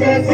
Jai Jai